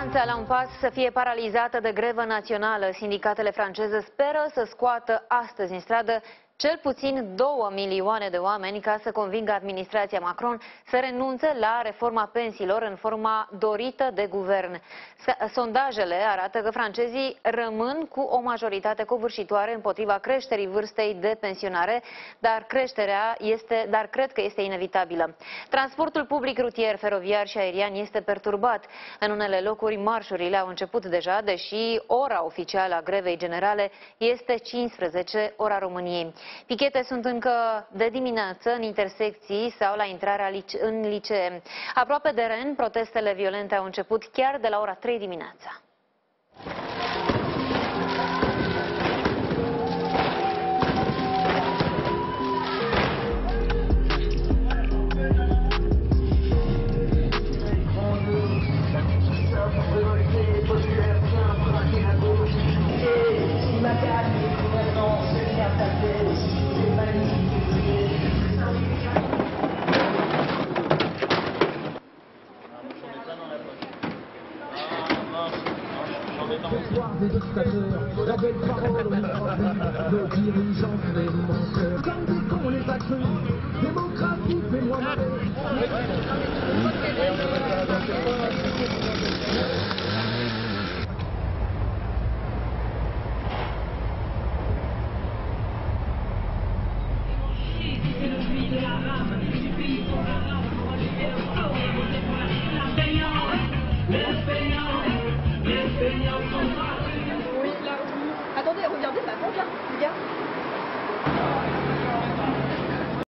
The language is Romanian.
Franța, la un pas să fie paralizată de grevă națională, sindicatele franceze speră să scoată astăzi în stradă cel puțin 2 milioane de oameni ca să convingă administrația Macron să renunțe la reforma pensiilor în forma dorită de guvern. Sondajele arată că francezii rămân cu o majoritate covârșitoare împotriva creșterii vârstei de pensionare, dar creșterea este, dar cred că este inevitabilă. Transportul public rutier, feroviar și aerian este perturbat. În unele locuri marșurile au început deja, deși ora oficială a grevei generale este 15 ora României. Pichete sunt încă de dimineață în intersecții sau la intrarea în licee. Aproape de Ren, protestele violente au început chiar de la ora 3 dimineața. L'espoir des dictateurs, la belle parole nos dirigeants des cons